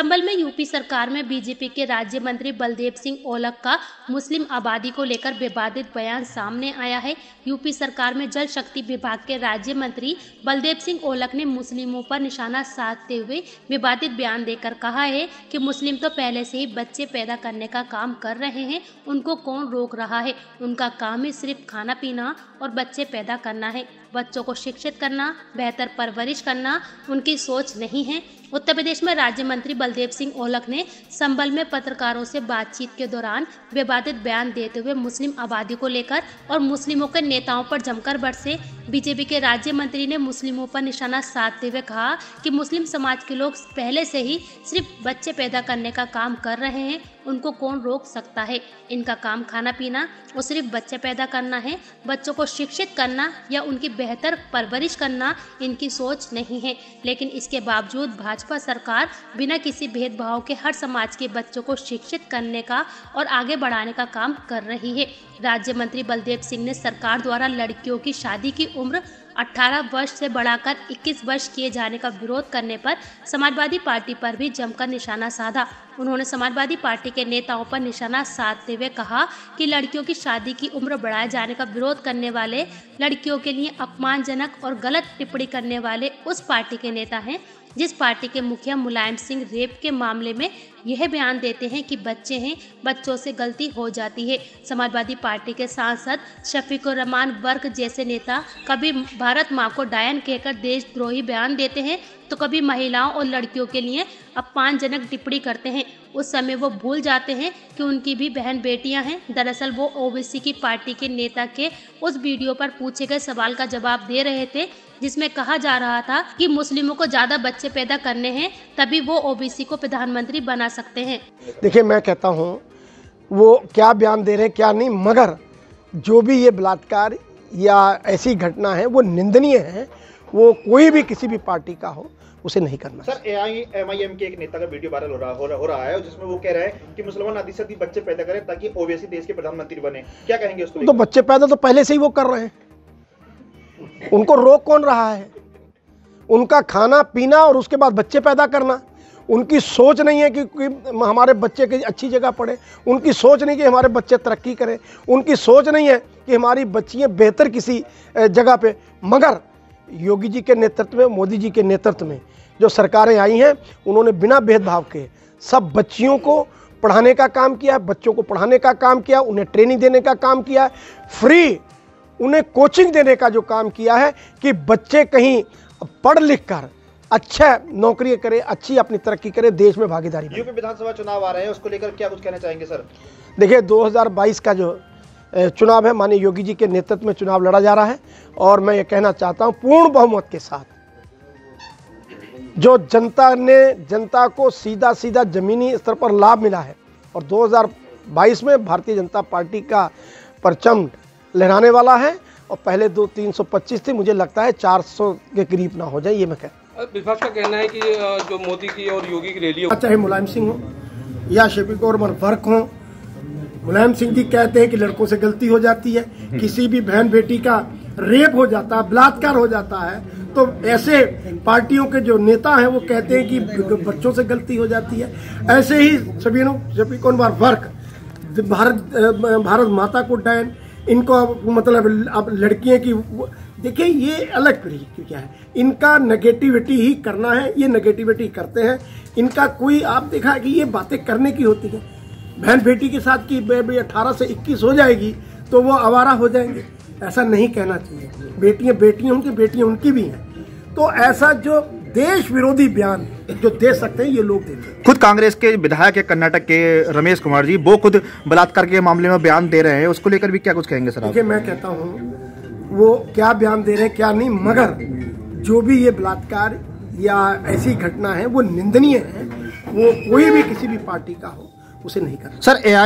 संभल में यूपी सरकार में बीजेपी के राज्य मंत्री बलदेव सिंह ओलक का मुस्लिम आबादी को लेकर विवादित बयान सामने आया है। यूपी सरकार में जल शक्ति विभाग के राज्य मंत्री बलदेव सिंह ओलक ने मुस्लिमों पर निशाना साधते हुए विवादित बयान देकर कहा है कि मुस्लिम तो पहले से ही बच्चे पैदा करने का काम कर रहे हैं, उनको कौन रोक रहा है? उनका काम ही सिर्फ़ खाना पीना और बच्चे पैदा करना है। बच्चों को शिक्षित करना, बेहतर परवरिश करना उनकी सोच नहीं है। उत्तर प्रदेश में राज्य मंत्री बलदेव सिंह ओलख ने संबल में पत्रकारों से बातचीत के दौरान विवादित बयान देते हुए मुस्लिम आबादी को लेकर और मुस्लिमों के नेताओं पर जमकर बरसे बीजेपी के राज्य मंत्री ने मुस्लिमों पर निशाना साधते हुए कहा कि मुस्लिम समाज के लोग पहले से ही सिर्फ़ बच्चे पैदा करने का काम कर रहे हैं, उनको कौन रोक सकता है? इनका काम खाना पीना और सिर्फ़ बच्चे पैदा करना है, बच्चों को शिक्षित करना या उनकी बेहतर परवरिश करना, इनकी सोच नहीं है। लेकिन इसके बावजूद भाजपा सरकार बिना किसी भेदभाव के हर समाज के बच्चों को शिक्षित करने का और आगे बढ़ाने का काम कर रही है। राज्य मंत्री बलदेव सिंह ने सरकार द्वारा लड़कियों की शादी की उम्र 18 वर्ष से बढ़ाकर 21 वर्ष किए जाने का विरोध करने पर समाजवादी पार्टी पर भी जमकर निशाना साधा। उन्होंने समाजवादी पार्टी के नेताओं पर निशाना साधते हुए कहा कि लड़कियों की शादी की उम्र बढ़ाए जाने का विरोध करने वाले लड़कियों के लिए अपमानजनक और गलत टिप्पणी करने वाले उस पार्टी के नेता हैं। जिस पार्टी के मुखिया मुलायम सिंह रेप के मामले में यह बयान देते हैं कि बच्चे हैं, बच्चों से गलती हो जाती है। समाजवादी पार्टी के सांसद शफीकुर रहमान वर्क जैसे नेता कभी भारत माँ को डायन कहकर देशद्रोही बयान देते हैं तो कभी महिलाओं और लड़कियों के लिए अपमानजनक टिप्पणी करते हैं। उस समय वो भूल जाते हैं कि उनकी भी बहन बेटियाँ हैं। दरअसल वो ओबीसी की पार्टी के नेता के उस वीडियो पर पूछे गए सवाल का जवाब दे रहे थे जिसमें कहा जा रहा था कि मुस्लिमों को ज़्यादा बच्चे पैदा करने हैं तभी वो ओबीसी को प्रधानमंत्री बना सकते हैं। देखिए मैं कहता हूँ वो क्या बयान दे रहे हैं क्या नहीं मगर जो भी ये बलात्कार या ऐसी घटना है वो निंदनीय है वो कोई भी किसी भी पार्टी का हो उसे नहीं करना सर एम आई एम के एक नेता का वीडियो वायरल हो रहा हो रहा, हो रहा है जिसमें वो कह रहे हैं कि मुसलमान आदि से बच्चे पैदा करें ताकि ओवैसी देश के प्रधानमंत्री बने। क्या कहेंगे उसको तो बच्चे पैदा तो पहले से ही वो कर रहे हैं। उनको रोक कौन रहा है? उनका खाना पीना और उसके बाद बच्चे पैदा करना। उनकी सोच नहीं है कि, कि हमारे बच्चे की अच्छी जगह पढ़े। उनकी सोच नहीं कि हमारे बच्चे तरक्की करें। उनकी सोच नहीं है कि हमारी बच्चियाँ बेहतर किसी जगह पे। मगर योगी जी के नेतृत्व में मोदी जी के नेतृत्व में जो सरकारें आई हैं उन्होंने बिना भेदभाव के सब बच्चियों को पढ़ाने का काम किया बच्चों को पढ़ाने का काम किया उन्हें ट्रेनिंग देने का काम किया। फ्री उन्हें कोचिंग देने का जो काम किया है कि बच्चे कहीं पढ़ लिख कर अच्छा नौकरी करे अच्छी अपनी तरक्की करे देश में भागीदारी यूपी विधानसभा चुनाव आ रहे हैं उसको लेकर क्या कुछ कहना चाहेंगे सर? देखिए 2022 का जो चुनाव है माननीय योगी जी के नेतृत्व में चुनाव लड़ा जा रहा है और मैं ये कहना चाहता हूँ पूर्ण बहुमत के साथ जो जनता ने जनता को सीधा सीधा जमीनी स्तर पर लाभ मिला है और 2022 में भारतीय जनता पार्टी का परचम लहराने वाला है और पहले दो 325 थी मुझे लगता है 400 के करीब ना हो जाए ये मैं कह विपक्ष का कहना है कि जो मोदी की और योगी की रैली चाहे मुलायम सिंह हो या शफीक और वर्क हो मुलायम सिंह जी कहते हैं कि लड़कों से गलती हो जाती है किसी भी बहन बेटी का रेप हो जाता है बलात्कार हो जाता है तो ऐसे पार्टियों के जो नेता हैं वो कहते हैं कि बच्चों से गलती हो जाती है। ऐसे ही सभी शफीक और वर्क भारत भारत माता को डैन इनको अब मतलब अब लड़कियाँ की, देखिए ये अलग क्या है। इनका नेगेटिविटी ही करना है, ये नेगेटिविटी करते हैं। इनका कोई, आप देखा कि ये बातें करने की होती है। बहन बेटी के साथ की अठारह से इक्कीस हो जाएगी तो वो आवारा हो जाएँगे। ऐसा नहीं कहना चाहिए। बेटियाँ बेटियाँ उनकी बेटियाँ उनकी भी हैं। तो ऐसा जो देश विरोधी बयान जो दे सकते हैं ये लोग देते खुद कांग्रेस के विधायक है कर्नाटक के रमेश कुमार जी वो खुद बलात्कार के मामले में बयान दे रहे हैं। उसको लेकर भी क्या कुछ कहेंगे सर देखिए मैं कहता हूँ वो क्या बयान दे रहे हैं क्या नहीं मगर जो भी ये बलात्कार या ऐसी घटना है वो निंदनीय है। वो कोई भी किसी भी पार्टी का हो उसे नहीं करना। Sir AI